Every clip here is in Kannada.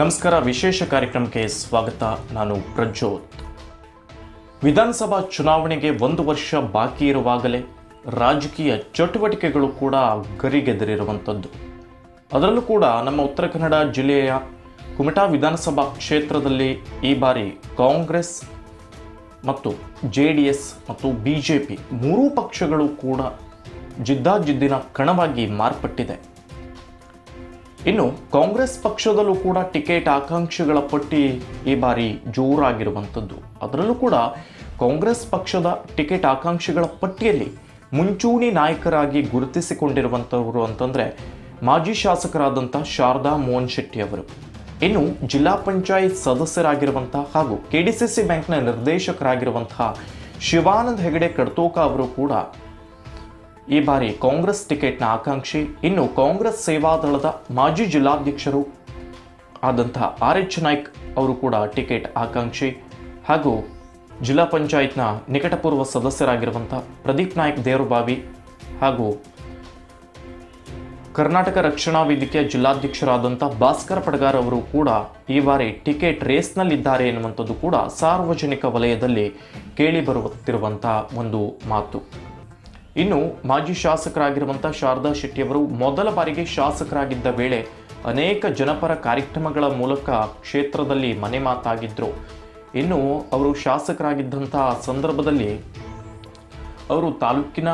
ನಮಸ್ಕಾರ, ವಿಶೇಷ ಕಾರ್ಯಕ್ರಮಕ್ಕೆ ಸ್ವಾಗತ. ನಾನು ಪ್ರಜೋತ್ ವಿಧಾನಸಭಾ ಚುನಾವಣೆಗೆ ಒಂದು ವರ್ಷ ಬಾಕಿ ಇರುವಾಗಲೇ ರಾಜಕೀಯ ಚಟುವಟಿಕೆಗಳು ಕೂಡ ಗರಿಗೆದರಿರುವಂಥದ್ದು. ಅದರಲ್ಲೂ ಕೂಡ ನಮ್ಮ ಉತ್ತರ ಕನ್ನಡ ಜಿಲ್ಲೆಯ ಕುಮಟಾ ವಿಧಾನಸಭಾ ಕ್ಷೇತ್ರದಲ್ಲಿ ಈ ಬಾರಿ ಕಾಂಗ್ರೆಸ್ ಮತ್ತು ಜೆ ಡಿ ಎಸ್ ಮತ್ತು ಬಿ ಜೆ ಪಿ ಮೂರೂ ಪಕ್ಷಗಳು ಕೂಡ ಜಿದ್ದಾಜಿದ್ದಿನ ಕಣವಾಗಿ ಮಾರ್ಪಟ್ಟಿದೆ. ಇನ್ನು ಕಾಂಗ್ರೆಸ್ ಪಕ್ಷದಲ್ಲೂ ಕೂಡ ಟಿಕೆಟ್ ಆಕಾಂಕ್ಷಿಗಳ ಪಟ್ಟಿ ಈ ಬಾರಿ ಜೋರಾಗಿರುವಂಥದ್ದು. ಅದರಲ್ಲೂ ಕೂಡ ಕಾಂಗ್ರೆಸ್ ಪಕ್ಷದ ಟಿಕೆಟ್ ಆಕಾಂಕ್ಷಿಗಳ ಪಟ್ಟಿಯಲ್ಲಿ ಮುಂಚೂಣಿ ನಾಯಕರಾಗಿ ಗುರುತಿಸಿಕೊಂಡಿರುವಂಥವರು ಅಂತಂದರೆ ಮಾಜಿ ಶಾಸಕರಾದಂಥ ಶಾರದಾ ಮೋಹನ್ ಶೆಟ್ಟಿ ಅವರು. ಇನ್ನು ಜಿಲ್ಲಾ ಪಂಚಾಯತ್ ಸದಸ್ಯರಾಗಿರುವಂತಹ ಹಾಗೂ ಕೆ ಡಿ ಸಿ ಸಿ ಬ್ಯಾಂಕ್ನ ನಿರ್ದೇಶಕರಾಗಿರುವಂತಹ ಶಿವಾನಂದ್ ಹೆಗಡೆ ಕಡ್ತೋಕ ಅವರು ಕೂಡ ಈ ಬಾರಿ ಕಾಂಗ್ರೆಸ್ ಟಿಕೆಟ್ನ ಆಕಾಂಕ್ಷಿ. ಇನ್ನು ಕಾಂಗ್ರೆಸ್ ಸೇವಾದಳದ ಮಾಜಿ ಜಿಲ್ಲಾಧ್ಯಕ್ಷರು ಆದಂತಹ ಆರ್ ಎಚ್ ನಾಯ್ಕ್ ಅವರು ಕೂಡ ಟಿಕೆಟ್ ಆಕಾಂಕ್ಷಿ. ಹಾಗೂ ಜಿಲ್ಲಾ ಪಂಚಾಯತ್ನ ನಿಕಟಪೂರ್ವ ಸದಸ್ಯರಾಗಿರುವಂಥ ಪ್ರದೀಪ್ ನಾಯ್ಕ್ ದೇವರಬಾವಿ ಹಾಗೂ ಕರ್ನಾಟಕ ರಕ್ಷಣಾ ವೇದಿಕೆಯ ಜಿಲ್ಲಾಧ್ಯಕ್ಷರಾದಂಥ ಭಾಸ್ಕರ್ ಪಡಗಾರ್ ಅವರು ಕೂಡ ಈ ಬಾರಿ ಟಿಕೆಟ್ ರೇಸ್ನಲ್ಲಿದ್ದಾರೆ ಎನ್ನುವಂಥದ್ದು ಕೂಡ ಸಾರ್ವಜನಿಕ ವಲಯದಲ್ಲಿ ಕೇಳಿಬರುತ್ತಿರುವಂಥ ಒಂದು ಮಾತು. ಇನ್ನು ಮಾಜಿ ಶಾಸಕರಾಗಿರುವಂಥ ಶಾರದಾ ಶೆಟ್ಟಿಯವರು ಮೊದಲ ಬಾರಿಗೆ ಶಾಸಕರಾಗಿದ್ದ ವೇಳೆ ಅನೇಕ ಜನಪರ ಕಾರ್ಯಕ್ರಮಗಳ ಮೂಲಕ ಕ್ಷೇತ್ರದಲ್ಲಿ ಮನೆ ಮಾತಾಗಿದ್ದರು ಇನ್ನು ಅವರು ಶಾಸಕರಾಗಿದ್ದಂತಹ ಸಂದರ್ಭದಲ್ಲಿ ಅವರು ತಾಲೂಕಿನ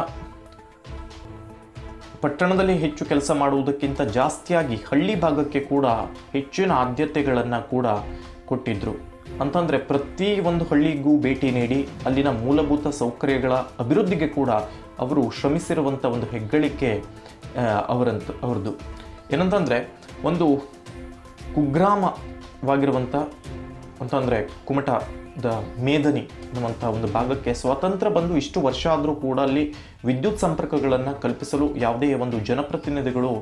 ಪಟ್ಟಣದಲ್ಲಿ ಹೆಚ್ಚು ಕೆಲಸ ಮಾಡುವುದಕ್ಕಿಂತ ಜಾಸ್ತಿಯಾಗಿ ಹಳ್ಳಿ ಭಾಗಕ್ಕೆ ಕೂಡ ಹೆಚ್ಚಿನ ಆದ್ಯತೆಗಳನ್ನು ಕೂಡ ಕೊಟ್ಟಿದ್ದರು ಅಂತಂದರೆ ಪ್ರತಿ ಒಂದು ಹಳ್ಳಿಗೂ ಭೇಟಿ ನೀಡಿ ಅಲ್ಲಿನ ಮೂಲಭೂತ ಸೌಕರ್ಯಗಳ ಅಭಿವೃದ್ಧಿಗೆ ಕೂಡ ಅವರು ಶ್ರಮಿಸಿರುವಂಥ ಒಂದು ಹೆಗ್ಗಳಿಕೆ ಅವರಂತ, ಅವ್ರದ್ದು. ಏನಂತಂದರೆ, ಒಂದು ಕುಗ್ರಾಮವಾಗಿರುವಂಥ ಅಂತಂದರೆ ಕುಮಟದ ಮೇದನಿ ಅನ್ನುವಂಥ ಒಂದು ಭಾಗಕ್ಕೆ ಸ್ವಾತಂತ್ರ್ಯ ಬಂದು ಇಷ್ಟು ವರ್ಷ ಆದರೂ ಕೂಡ ಅಲ್ಲಿ ವಿದ್ಯುತ್ ಸಂಪರ್ಕಗಳನ್ನು ಕಲ್ಪಿಸಲು ಯಾವುದೇ ಒಂದು ಜನಪ್ರತಿನಿಧಿಗಳು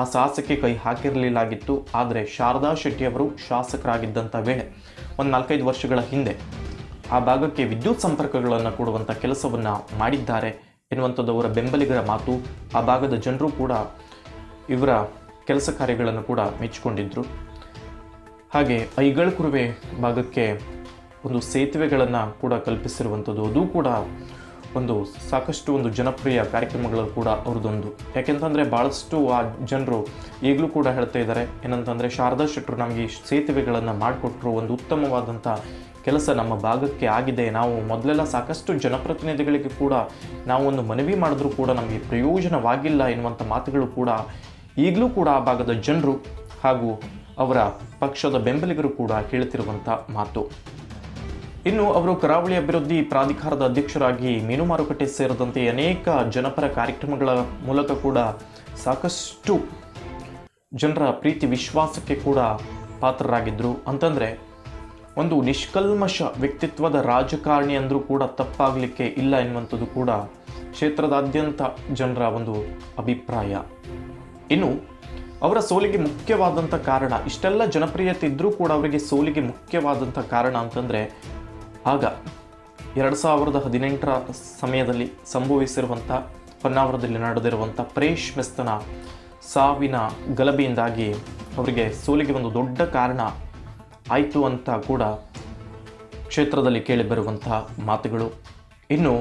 ಆ ಸಾಹಸಕ್ಕೆ ಕೈ ಹಾಕಿರಲಿಲ್ಲಾಗಿತ್ತು. ಆದರೆ ಶಾರದಾ ಶೆಟ್ಟಿಯವರು ಶಾಸಕರಾಗಿದ್ದಂಥ ವೇಳೆ, ಒಂದು ನಾಲ್ಕೈದು ವರ್ಷಗಳ ಹಿಂದೆ ಆ ಭಾಗಕ್ಕೆ ವಿದ್ಯುತ್ ಸಂಪರ್ಕಗಳನ್ನು ಕೊಡುವಂಥ ಕೆಲಸವನ್ನು ಮಾಡಿದ್ದಾರೆ. ಎನ್ನುವಂಥದ್ದು ಅವರ ಬೆಂಬಲಿಗರ ಮಾತು, ಆ ಭಾಗದ ಜನರು ಕೂಡ ಇವರ ಕೆಲಸ ಕಾರ್ಯಗಳನ್ನು ಕೂಡ ಮೆಚ್ಚಿಕೊಂಡಿದ್ದರು ಹಾಗೆ ಐಗಳ ಕುರುವೆ ಭಾಗಕ್ಕೆ ಒಂದು ಸೇತುವೆಗಳನ್ನು ಕೂಡ ಕಲ್ಪಿಸಿರುವಂಥದ್ದು, ಅದು ಕೂಡ ಒಂದು ಸಾಕಷ್ಟು ಒಂದು ಜನಪ್ರಿಯ ಕಾರ್ಯಕ್ರಮಗಳು ಕೂಡ ಅವ್ರದ್ದೊಂದು. ಯಾಕೆಂತಂದರೆ ಭಾಳಷ್ಟು ಆ ಜನರು ಈಗಲೂ ಕೂಡ ಹೇಳ್ತಾ ಇದ್ದಾರೆ, ಏನಂತಂದರೆ ಶಾರದಾ ಶೆಟ್ಟರು ನಮಗೆ ಸೇತುವೆಗಳನ್ನು ಮಾಡಿಕೊಟ್ರು, ಒಂದು ಉತ್ತಮವಾದಂಥ ಕೆಲಸ ನಮ್ಮ ಭಾಗಕ್ಕೆ ಆಗಿದೆ. ನಾವು ಮೊದಲೆಲ್ಲ ಸಾಕಷ್ಟು ಜನಪ್ರತಿನಿಧಿಗಳಿಗೆ ಕೂಡ ನಾವು ಒಂದು ಮನವಿ ಮಾಡಿದ್ರೂ ಕೂಡ ನಮಗೆ ಪ್ರಯೋಜನವಾಗಿಲ್ಲ ಎನ್ನುವಂಥ ಮಾತುಗಳು ಕೂಡ ಈಗಲೂ ಕೂಡ ಆ ಭಾಗದ ಜನರು ಹಾಗೂ ಅವರ ಪಕ್ಷದ ಬೆಂಬಲಿಗರು ಕೂಡ ಕೇಳುತ್ತಿರುವಂಥ ಮಾತು. ಇನ್ನು ಅವರು ಕರಾವಳಿ ಅಭಿವೃದ್ಧಿ ಪ್ರಾಧಿಕಾರದ ಅಧ್ಯಕ್ಷರಾಗಿ ಮೀನು ಮಾರುಕಟ್ಟೆ ಸೇರಿದಂತೆ ಅನೇಕ ಜನಪರ ಕಾರ್ಯಕ್ರಮಗಳ ಮೂಲಕ ಕೂಡ ಸಾಕಷ್ಟು ಜನರ ಪ್ರೀತಿ, ವಿಶ್ವಾಸಕ್ಕೆ ಕೂಡ ಪಾತ್ರರಾಗಿದ್ದರು. ಅಂತಂದರೆ ಒಂದು ನಿಷ್ಕಲ್ಮಶ ವ್ಯಕ್ತಿತ್ವದ ರಾಜಕಾರಣಿ ಅಂದರೂ ಕೂಡ ತಪ್ಪಾಗಲಿಕ್ಕೆ ಇಲ್ಲ ಎನ್ನುವಂಥದ್ದು ಕೂಡ ಕ್ಷೇತ್ರದಾದ್ಯಂತ ಜನರ ಒಂದು ಅಭಿಪ್ರಾಯ. ಇನ್ನು, ಅವರ ಸೋಲಿಗೆ ಮುಖ್ಯವಾದಂಥ ಕಾರಣ, ಇಷ್ಟೆಲ್ಲ ಜನಪ್ರಿಯತೆ ಇದ್ದರೂ ಕೂಡ ಅವರಿಗೆ ಸೋಲಿಗೆ ಮುಖ್ಯವಾದಂಥ ಕಾರಣ ಅಂತಂದರೆ, ಆಗ ಎರಡು ಸಾವಿರದ ಹದಿನೆಂಟರ ಸಮಯದಲ್ಲಿ ಸಂಭವಿಸಿರುವಂಥ ಹೊನ್ನಾವರದಲ್ಲಿ ನಡೆದಿರುವಂಥ ಪ್ರೇಶ್ ಮೆಸ್ತನ ಸಾವಿನ ಗಲಭೆಯಿಂದಾಗಿ ಅವರಿಗೆ ಸೋಲಿಗೆ ಒಂದು ದೊಡ್ಡ ಕಾರಣ ಆಯಿತು ಅಂತ ಕೂಡ ಕ್ಷೇತ್ರದಲ್ಲಿ ಕೇಳಿಬರುವಂಥ ಮಾತುಗಳು. ಇನ್ನು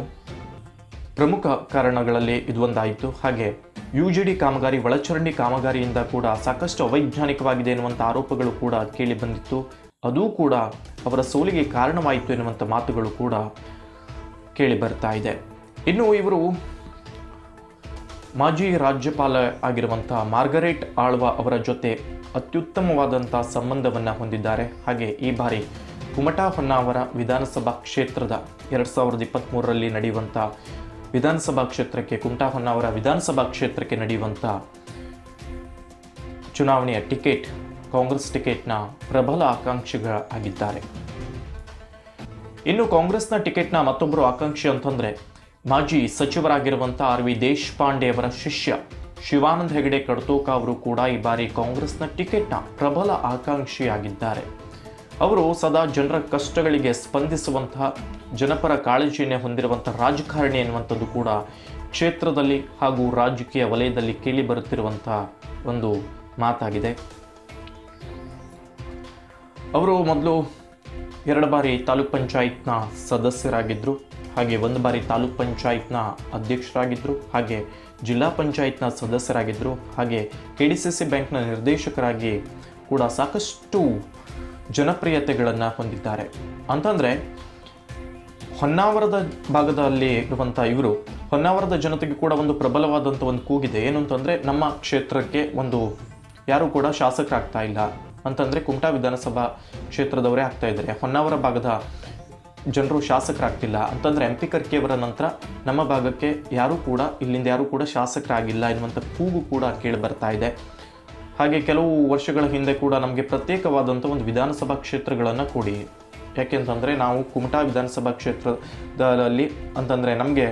ಪ್ರಮುಖ ಕಾರಣಗಳಲ್ಲಿ ಇದೊಂದಾಯಿತು ಹಾಗೆ ಯು ಜಿ ಡಿ ಕಾಮಗಾರಿ, ಒಳಚರಂಡಿ ಕಾಮಗಾರಿಯಿಂದ ಕೂಡ ಸಾಕಷ್ಟು ಅವೈಜ್ಞಾನಿಕವಾಗಿದೆ ಎನ್ನುವಂಥ ಆರೋಪಗಳು ಕೂಡ ಕೇಳಿ ಬಂದಿತ್ತು. ಅದೂ ಕೂಡ ಅವರ ಸೋಲಿಗೆ ಕಾರಣವಾಯಿತು ಎನ್ನುವಂಥ ಮಾತುಗಳು ಕೂಡ ಕೇಳಿ ಬರ್ತಾ ಇದೆ. ಇನ್ನು ಇವರು ಮಾಜಿ ರಾಜ್ಯಪಾಲ ಆಗಿರುವಂಥ ಮಾರ್ಗರೇಟ್ ಆಳ್ವ ಅವರ ಜೊತೆ ಅತ್ಯುತ್ತಮವಾದಂಥ ಸಂಬಂಧವನ್ನು ಹೊಂದಿದ್ದಾರೆ. ಹಾಗೆ ಈ ಬಾರಿ ಕುಮಟಾ ಹೊನ್ನಾವರ ವಿಧಾನಸಭಾ ಕ್ಷೇತ್ರದ ಎರಡು ಸಾವಿರದ ಇಪ್ಪತ್ತ್ಮೂರರಲ್ಲಿ ನಡೆಯುವಂಥ ವಿಧಾನಸಭಾ ಕ್ಷೇತ್ರಕ್ಕೆ, ಕುಮಟಾ ಹೊನ್ನಾವರ ವಿಧಾನಸಭಾ ಕ್ಷೇತ್ರಕ್ಕೆ ನಡೆಯುವಂಥ ಚುನಾವಣೆಯ ಟಿಕೆಟ್, ಕಾಂಗ್ರೆಸ್ ಟಿಕೆಟ್ನ ಪ್ರಬಲ ಆಕಾಂಕ್ಷಿಗಳಾಗಿದ್ದಾರೆ. ಇನ್ನು ಕಾಂಗ್ರೆಸ್ನ ಟಿಕೆಟ್ನ ಮತ್ತೊಬ್ಬರು ಆಕಾಂಕ್ಷಿ ಅಂತಂದರೆ ಮಾಜಿ ಸಚಿವರಾಗಿರುವಂಥ ಆರ್ ವಿ ದೇಶಪಾಂಡೆ ಅವರ ಶಿಷ್ಯ ಶಿವಾನಂದ್ ಹೆಗಡೆ, ಕಡ್ತೋಕ ಅವರು ಕೂಡ ಈ ಬಾರಿ ಕಾಂಗ್ರೆಸ್ನ ಟಿಕೆಟ್ನ ಪ್ರಬಲ ಆಕಾಂಕ್ಷಿಯಾಗಿದ್ದಾರೆ. ಅವರು ಸದಾ ಜನರ ಕಷ್ಟಗಳಿಗೆ ಸ್ಪಂದಿಸುವಂತಹ ಜನಪರ ಕಾಳಜಿಯನ್ನೇ ಹೊಂದಿರುವಂಥ ರಾಜಕಾರಣಿ ಎನ್ನುವಂಥದ್ದು ಕೂಡ ಕ್ಷೇತ್ರದಲ್ಲಿ ಹಾಗೂ ರಾಜಕೀಯ ವಲಯದಲ್ಲಿ ಕೇಳಿ ಬರುತ್ತಿರುವಂಥ ಒಂದು ಮಾತಾಗಿದೆ. ಅವರು ಮೊದಲು ಎರಡು ಬಾರಿ ತಾಲೂಕ್ ಪಂಚಾಯತ್ನ ಸದಸ್ಯರಾಗಿದ್ದರು. ಹಾಗೆ ಒಂದು ಬಾರಿ ತಾಲೂಕ್ ಪಂಚಾಯತ್ನ ಅಧ್ಯಕ್ಷರಾಗಿದ್ದರು ಹಾಗೆ ಜಿಲ್ಲಾ ಪಂಚಾಯತ್ನ ಸದಸ್ಯರಾಗಿದ್ದರು ಹಾಗೆ ಕೆ ಡಿ ಸಿ ಸಿ ಬ್ಯಾಂಕ್ನ ನಿರ್ದೇಶಕರಾಗಿ ಕೂಡ ಸಾಕಷ್ಟು ಜನಪ್ರಿಯತೆಗಳನ್ನು ಹೊಂದಿದ್ದಾರೆ. ಅಂತಂದರೆ, ಹೊನ್ನಾವರದ ಭಾಗದಲ್ಲಿ ಇರುವಂಥ ಇವರು, ಹೊನ್ನಾವರದ ಜನತೆಗೆ ಕೂಡ ಒಂದು ಪ್ರಬಲವಾದಂಥ ಒಂದು ಕೂಗಿದೆ. ಏನು ಅಂತಂದರೆ ನಮ್ಮ ಕ್ಷೇತ್ರಕ್ಕೆ ಒಂದು ಯಾರೂ ಕೂಡ ಶಾಸಕರಾಗ್ತಾ ಇಲ್ಲ. ಅಂತಂದರೆ, ಕುಮಟಾ ವಿಧಾನಸಭಾ ಕ್ಷೇತ್ರದವರೇ ಆಗ್ತಾ ಇದ್ದಾರೆ. ಹೊನ್ನಾವರ ಭಾಗದ ಜನರು ಶಾಸಕರಾಗ್ತಿಲ್ಲ ಅಂತಂದರೆ ಎಂ ಪಿ ಕರ್ಕಿಯವರ ನಂತರ ನಮ್ಮ ಭಾಗಕ್ಕೆ ಯಾರೂ ಕೂಡ, ಇಲ್ಲಿಂದ ಯಾರೂ ಕೂಡ ಶಾಸಕರಾಗಿಲ್ಲ ಎನ್ನುವಂಥ ಕೂಗು ಕೂಡ ಕೇಳಿ ಬರ್ತಾ ಇದೆ. ಹಾಗೆ ಕೆಲವು ವರ್ಷಗಳ ಹಿಂದೆ ಕೂಡ ನಮಗೆ ಪ್ರತ್ಯೇಕವಾದಂಥ ಒಂದು ವಿಧಾನಸಭಾ ಕ್ಷೇತ್ರಗಳನ್ನು ಕೊಡಿ. ಯಾಕೆಂತಂದರೆ ನಾವು ಕುಮಟಾ ವಿಧಾನಸಭಾ ಕ್ಷೇತ್ರದಲ್ಲಿ ಅಂತಂದರೆ ನಮಗೆ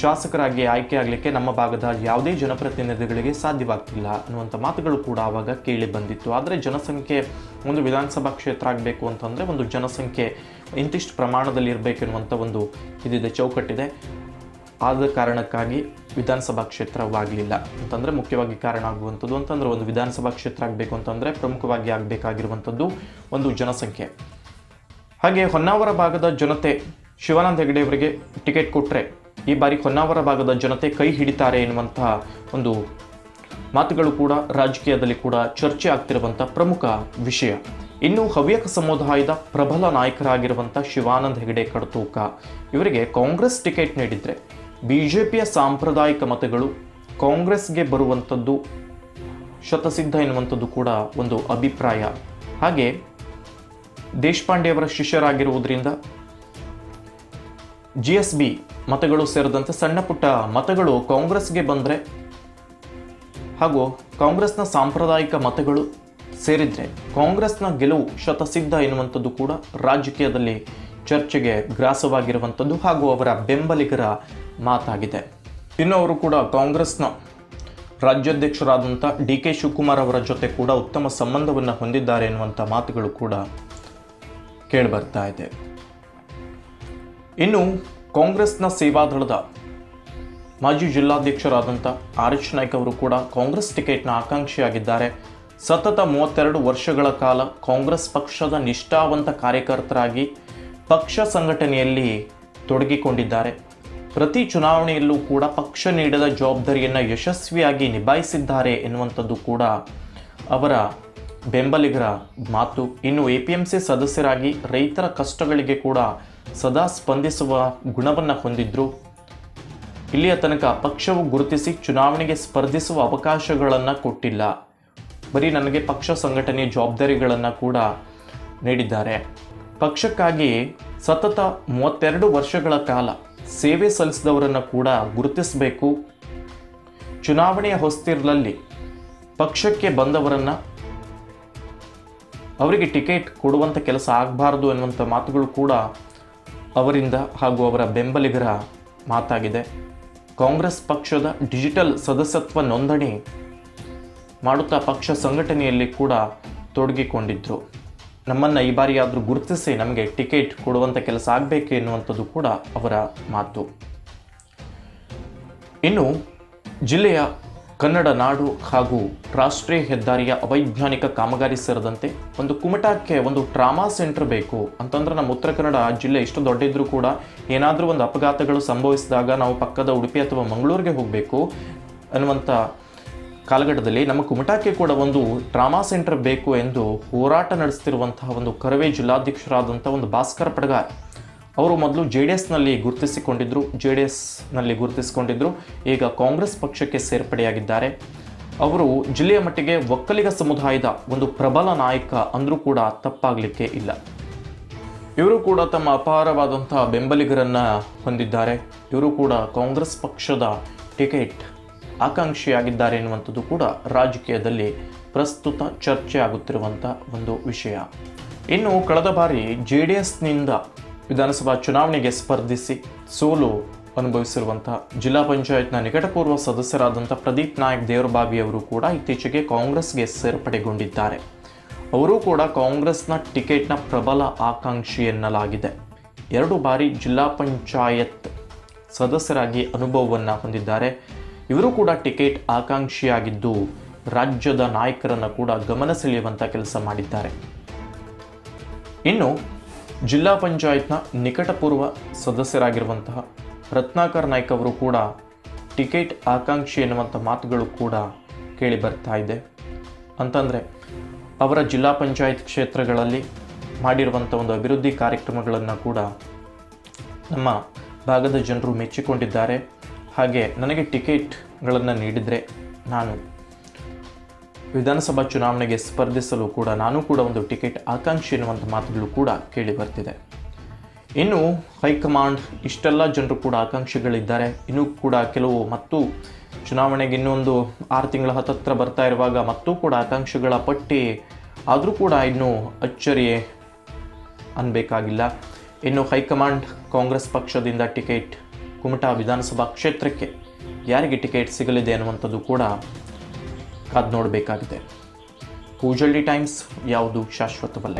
ಶಾಸಕರಾಗಿ ಆಯ್ಕೆ ಆಗಲಿಕ್ಕೆ ನಮ್ಮ ಭಾಗದ ಯಾವುದೇ ಜನಪ್ರತಿನಿಧಿಗಳಿಗೆ ಸಾಧ್ಯವಾಗ್ತಿಲ್ಲ ಅನ್ನುವಂಥ ಮಾತುಗಳು ಕೂಡ ಆವಾಗ ಕೇಳಿ ಬಂದಿತ್ತು. ಆದರೆ ಜನಸಂಖ್ಯೆ ಒಂದು ವಿಧಾನಸಭಾ ಕ್ಷೇತ್ರ ಆಗಬೇಕು ಅಂತಂದರೆ ಒಂದು ಜನಸಂಖ್ಯೆ ಇಂತಿಷ್ಟು ಪ್ರಮಾಣದಲ್ಲಿ ಇರಬೇಕೆನ್ನುವಂಥ ಒಂದು ಇದಿದೆ, ಚೌಕಟ್ಟಿದೆ. ಆದ ಕಾರಣಕ್ಕಾಗಿ ವಿಧಾನಸಭಾ ಕ್ಷೇತ್ರವಾಗಲಿಲ್ಲ. ಅಂತಂದರೆ ಮುಖ್ಯವಾಗಿ ಕಾರಣ ಆಗುವಂಥದ್ದು ಅಂತಂದರೆ ಒಂದು ವಿಧಾನಸಭಾ ಕ್ಷೇತ್ರ ಆಗಬೇಕು ಅಂತಂದರೆ ಪ್ರಮುಖವಾಗಿ ಆಗಬೇಕಾಗಿರುವಂಥದ್ದು ಒಂದು ಜನಸಂಖ್ಯೆ. ಹಾಗೆ ಹೊನ್ನಾವರ ಭಾಗದ ಜನತೆ ಶಿವಾನಂದ ಹೆಗಡೆ ಅವರಿಗೆ ಟಿಕೆಟ್ ಕೊಟ್ಟರೆ ಈ ಬಾರಿ ಹೊನ್ನಾವರ ಭಾಗದ ಜನತೆ ಕೈ ಹಿಡಿತಾರೆ ಎನ್ನುವಂತಹ ಒಂದು ಮಾತುಗಳು ಕೂಡ ರಾಜಕೀಯದಲ್ಲಿ ಕೂಡ ಚರ್ಚೆ ಆಗ್ತಿರುವಂಥ ಪ್ರಮುಖ ವಿಷಯ. ಇನ್ನು ಹವ್ಯಕ ಸಮುದಾಯದ ಪ್ರಬಲ ನಾಯಕರಾಗಿರುವಂಥ ಶಿವಾನಂದ ಹೆಗಡೆ ಕಡತೂಕ. ಇವರಿಗೆ ಕಾಂಗ್ರೆಸ್ ಟಿಕೆಟ್ ನೀಡಿದರೆ ಬಿ ಜೆ ಪಿಯ ಸಾಂಪ್ರದಾಯಿಕ ಮತಗಳು ಕಾಂಗ್ರೆಸ್ಗೆ ಬರುವಂಥದ್ದು ಶತಸಿದ್ಧ ಎನ್ನುವಂಥದ್ದು ಕೂಡ ಒಂದು ಅಭಿಪ್ರಾಯ. ಹಾಗೆ ದೇಶಪಾಂಡೆಯವರ ಶಿಷ್ಯರಾಗಿರುವುದರಿಂದ ಜಿ ಎಸ್ ಬಿ ಮತಗಳು ಸೇರಿದಂತೆ ಸಣ್ಣ ಪುಟ್ಟ ಮತಗಳು ಕಾಂಗ್ರೆಸ್ಗೆ ಬಂದರೆ ಹಾಗೂ ಕಾಂಗ್ರೆಸ್ನ ಸಾಂಪ್ರದಾಯಿಕ ಮತಗಳು ಸೇರಿದ್ರೆ ಕಾಂಗ್ರೆಸ್ನ ಗೆಲುವು ಶತಸಿದ್ಧ ಎನ್ನುವಂಥದ್ದು ಕೂಡ ರಾಜಕೀಯದಲ್ಲಿ ಚರ್ಚೆಗೆ ಗ್ರಾಸವಾಗಿರುವಂಥದ್ದು ಹಾಗೂ ಅವರ ಬೆಂಬಲಿಗರ ಮಾತಾಗಿದೆ. ಇನ್ನು ಅವರು ಕೂಡ ಕಾಂಗ್ರೆಸ್ನ ರಾಜ್ಯಾಧ್ಯಕ್ಷರಾದಂಥ ಡಿ ಕೆ ಶಿವಕುಮಾರ್ ಅವರ ಜೊತೆ ಕೂಡ ಉತ್ತಮ ಸಂಬಂಧವನ್ನು ಹೊಂದಿದ್ದಾರೆ ಎನ್ನುವಂಥ ಮಾತುಗಳು ಕೂಡ ಕೇಳಿಬರ್ತಾ ಇದೆ. ಇನ್ನು ಕಾಂಗ್ರೆಸ್ನ ಸೇವಾದಳದ ಮಾಜಿ ಜಿಲ್ಲಾಧ್ಯಕ್ಷರಾದಂಥ ಆರ್ ಎಚ್ ನಾಯ್ಕ್ ಅವರು ಕೂಡ ಕಾಂಗ್ರೆಸ್ ಟಿಕೆಟ್ನ ಆಕಾಂಕ್ಷಿಯಾಗಿದ್ದಾರೆ. ಸತತ ಮೂವತ್ತೆರಡು ವರ್ಷಗಳ ಕಾಲ ಕಾಂಗ್ರೆಸ್ ಪಕ್ಷದ ನಿಷ್ಠಾವಂತ ಕಾರ್ಯಕರ್ತರಾಗಿ ಪಕ್ಷ ಸಂಘಟನೆಯಲ್ಲಿ ತೊಡಗಿಕೊಂಡಿದ್ದಾರೆ. ಪ್ರತಿ ಚುನಾವಣೆಯಲ್ಲೂ ಕೂಡ ಪಕ್ಷ ನೀಡಿದ ಜವಾಬ್ದಾರಿಯನ್ನು ಯಶಸ್ವಿಯಾಗಿ ನಿಭಾಯಿಸಿದ್ದಾರೆ ಎನ್ನುವಂಥದ್ದು ಕೂಡ ಅವರ ಬೆಂಬಲಿಗರ ಮಾತು. ಇನ್ನು ಎ ಪಿ ಎಂ ಸಿ ಸದಸ್ಯರಾಗಿ ರೈತರ ಕಷ್ಟಗಳಿಗೆ ಕೂಡ ಸದಾ ಸ್ಪಂದಿಸುವ ಗುಣವನ್ನು ಹೊಂದಿದ್ದರು ಇಲ್ಲಿಯ ತನಕ ಪಕ್ಷವು ಗುರುತಿಸಿ ಚುನಾವಣೆಗೆ ಸ್ಪರ್ಧಿಸುವ ಅವಕಾಶಗಳನ್ನು ಕೊಟ್ಟಿಲ್ಲ. ಬರೀ ನನಗೆ ಪಕ್ಷ ಸಂಘಟನೆಯ ಜವಾಬ್ದಾರಿಗಳನ್ನು ಕೂಡ ನೀಡಿದ್ದಾರೆ. ಪಕ್ಷಕ್ಕಾಗಿ ಸತತ ಮೂವತ್ತೆರಡು ವರ್ಷಗಳ ಕಾಲ ಸೇವೆ ಸಲ್ಲಿಸಿದವರನ್ನು ಕೂಡ ಗುರುತಿಸಬೇಕು. ಚುನಾವಣೆಯ ಹೊಸ್ತಿರ್ಲಲ್ಲಿ ಪಕ್ಷಕ್ಕೆ ಬಂದವರನ್ನು ಅವರಿಗೆ ಟಿಕೆಟ್ ಕೊಡುವಂಥ ಕೆಲಸ ಆಗಬಾರ್ದು ಎನ್ನುವಂಥ ಮಾತುಗಳು ಕೂಡ ಅವರಿಂದ ಹಾಗೂ ಅವರ ಬೆಂಬಲಿಗರ ಮಾತಾಗಿದೆ. ಕಾಂಗ್ರೆಸ್ ಪಕ್ಷದ ಡಿಜಿಟಲ್ ಸದಸ್ಯತ್ವ ನೋಂದಣಿ ಮಾಡುತ್ತಾ ಪಕ್ಷ ಸಂಘಟನೆಯಲ್ಲಿ ಕೂಡ ತೊಡಗಿಕೊಂಡಿದ್ದರು ನಮ್ಮನ್ನು ಈ ಬಾರಿಯಾದರೂ ಗುರುತಿಸಿ ನಮಗೆ ಟಿಕೆಟ್ ಕೊಡುವಂಥ ಕೆಲಸ ಆಗಬೇಕು ಎನ್ನುವಂಥದ್ದು ಕೂಡ ಅವರ ಮಾತು. ಇನ್ನು ಜಿಲ್ಲೆಯ ಕನ್ನಡ ನಾಡು ಹಾಗೂ ರಾಷ್ಟ್ರೀಯ ಹೆದ್ದಾರಿಯ ಅವೈಜ್ಞಾನಿಕ ಕಾಮಗಾರಿ ಸೇರಿದಂತೆ ಒಂದು ಕುಮಟಾಕ್ಕೆ ಒಂದು ಟ್ರಾಮಾ ಸೆಂಟರ್ ಬೇಕು ಅಂತಂದ್ರೆ ನಮ್ಮ ಉತ್ತರ ಕನ್ನಡ ಜಿಲ್ಲೆ ಇಷ್ಟು ದೊಡ್ಡಿದ್ರೂ ಕೂಡ ಏನಾದರೂ ಒಂದು ಅಪಘಾತಗಳು ಸಂಭವಿಸಿದಾಗ ನಾವು ಪಕ್ಕದ ಉಡುಪಿ ಅಥವಾ ಮಂಗಳೂರಿಗೆ ಹೋಗಬೇಕು ಅನ್ನುವಂಥ ಕಾಲಘಟ್ಟದಲ್ಲಿ ನಮ್ಮ ಕುಮಟಾಕ್ಕೆ ಕೂಡ ಒಂದು ಟ್ರಾಮಾ ಸೆಂಟರ್ ಬೇಕು ಎಂದು ಹೋರಾಟ ನಡೆಸ್ತಿರುವಂತಹ ಒಂದು ಕರವೇ ಜಿಲ್ಲಾಧ್ಯಕ್ಷರಾದಂಥ ಒಂದು ಭಾಸ್ಕರ್ ಪಡಗಾರ್ ಅವರು ಮೊದಲು ಜೆ ಡಿ ಎಸ್ನಲ್ಲಿ ಗುರುತಿಸಿಕೊಂಡಿದ್ದರು ಜೆ ಡಿ ಎಸ್ನಲ್ಲಿ ಗುರುತಿಸಿಕೊಂಡಿದ್ದರು ಈಗ ಕಾಂಗ್ರೆಸ್ ಪಕ್ಷಕ್ಕೆ ಸೇರ್ಪಡೆಯಾಗಿದ್ದಾರೆ. ಅವರು ಜಿಲ್ಲೆಯ ಮಟ್ಟಿಗೆ ಒಕ್ಕಲಿಗ ಸಮುದಾಯದ ಒಂದು ಪ್ರಬಲ ನಾಯಕ ಅಂದರೂ ಕೂಡ ತಪ್ಪಾಗಲಿಕ್ಕೆ ಇಲ್ಲ. ಇವರು ಕೂಡ ತಮ್ಮ ಅಪಾರವಾದಂಥ ಬೆಂಬಲಿಗರನ್ನು ಹೊಂದಿದ್ದಾರೆ. ಇವರು ಕೂಡ ಕಾಂಗ್ರೆಸ್ ಪಕ್ಷದ ಟಿಕೆಟ್ ಆಕಾಂಕ್ಷಿಯಾಗಿದ್ದಾರೆ ಎನ್ನುವಂಥದ್ದು ಕೂಡ ರಾಜಕೀಯದಲ್ಲಿ ಪ್ರಸ್ತುತ ಚರ್ಚೆ ಆಗುತ್ತಿರುವಂಥ ಒಂದು ವಿಷಯ. ಇನ್ನು ಕಳೆದ ಬಾರಿ ಜೆ ಡಿ ಎಸ್ನಿಂದ ವಿಧಾನಸಭಾ ಚುನಾವಣೆಗೆ ಸ್ಪರ್ಧಿಸಿ ಸೋಲು ಅನುಭವಿಸಿರುವಂಥ ಜಿಲ್ಲಾ ಪಂಚಾಯತ್ನ ನಿಕಟಪೂರ್ವ ಸದಸ್ಯರಾದಂಥ ಪ್ರದೀಪ್ ನಾಯಕ್ ದೇವರಬಾವಿ ಅವರು ಕೂಡ ಇತ್ತೀಚೆಗೆ ಕಾಂಗ್ರೆಸ್ಗೆ ಸೇರ್ಪಡೆಗೊಂಡಿದ್ದಾರೆ. ಅವರು ಕೂಡ ಕಾಂಗ್ರೆಸ್ನ ಟಿಕೆಟ್ನ ಪ್ರಬಲ ಆಕಾಂಕ್ಷಿ ಎನ್ನಲಾಗಿದೆ. ಎರಡು ಬಾರಿ ಜಿಲ್ಲಾ ಪಂಚಾಯತ್ ಸದಸ್ಯರಾಗಿ ಅನುಭವವನ್ನು ಹೊಂದಿದ್ದಾರೆ. ಇವರು ಕೂಡ ಟಿಕೆಟ್ ಆಕಾಂಕ್ಷಿಯಾಗಿದ್ದು ರಾಜ್ಯದ ನಾಯಕರನ್ನು ಕೂಡ ಗಮನ ಸೆಳೆಯುವಂಥ ಕೆಲಸ ಮಾಡಿದ್ದಾರೆ. ಇನ್ನು ಜಿಲ್ಲಾ ಪಂಚಾಯತ್ನ ನಿಕಟಪೂರ್ವ ಸದಸ್ಯರಾಗಿರುವಂತಹ ರತ್ನಾಕರ್ ನಾಯ್ಕ್ ಅವರು ಕೂಡ ಟಿಕೆಟ್ ಆಕಾಂಕ್ಷಿ ಎನ್ನುವಂಥ ಮಾತುಗಳು ಕೂಡ ಕೇಳಿ ಬರ್ತಾ ಇದೆ. ಅಂತಂದರೆ ಅವರ ಜಿಲ್ಲಾ ಪಂಚಾಯತ್ ಕ್ಷೇತ್ರಗಳಲ್ಲಿ ಮಾಡಿರುವಂಥ ಒಂದು ಅಭಿವೃದ್ಧಿ ಕಾರ್ಯಕ್ರಮಗಳನ್ನು ಕೂಡ ನಮ್ಮ ಭಾಗದ ಜನರು ಮೆಚ್ಚಿಕೊಂಡಿದ್ದಾರೆ. ಹಾಗೆ ನನಗೆ ಟಿಕೆಟ್ಗಳನ್ನು ನೀಡಿದರೆ ನಾನು ವಿಧಾನಸಭಾ ಚುನಾವಣೆಗೆ ಸ್ಪರ್ಧಿಸಲು ಕೂಡ ನಾನು ಕೂಡ ಒಂದು ಟಿಕೆಟ್ ಆಕಾಂಕ್ಷಿ ಎನ್ನುವಂಥ ಮಾತುಗಳು ಕೂಡ ಕೇಳಿ ಬರ್ತಿದೆ. ಇನ್ನು ಹೈಕಮಾಂಡ್ ಇಷ್ಟೆಲ್ಲ ಜನರು ಕೂಡ ಆಕಾಂಕ್ಷಿಗಳಿದ್ದಾರೆ. ಇನ್ನೂ ಕೂಡ ಕೆಲವು ಮತ್ತು ಚುನಾವಣೆಗೆ ಇನ್ನೊಂದು ಆರು ತಿಂಗಳ ಹತ್ತತ್ರ ಬರ್ತಾ ಇರುವಾಗ ಮತ್ತೂ ಕೂಡ ಆಕಾಂಕ್ಷಿಗಳ ಪಟ್ಟಿ ಆದರೂ ಕೂಡ ಇನ್ನೂ ಅಚ್ಚರಿ ಅನ್ಬೇಕಾಗಿಲ್ಲ. ಇನ್ನು ಹೈಕಮಾಂಡ್ ಕಾಂಗ್ರೆಸ್ ಪಕ್ಷದಿಂದ ಟಿಕೆಟ್ ಕುಮಟಾ ವಿಧಾನಸಭಾ ಕ್ಷೇತ್ರಕ್ಕೆ ಯಾರಿಗೆ ಟಿಕೆಟ್ ಸಿಗಲಿದೆ ಅನ್ನುವಂಥದ್ದು ಕೂಡ ಕಾದು ನೋಡಬೇಕಾಗಿದೆ. ಪೂಜಲ್ಡಿ ಟೈಮ್ಸ್ ಯಾವುದು ಶಾಶ್ವತವಲ್ಲ.